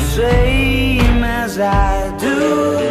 same as I do.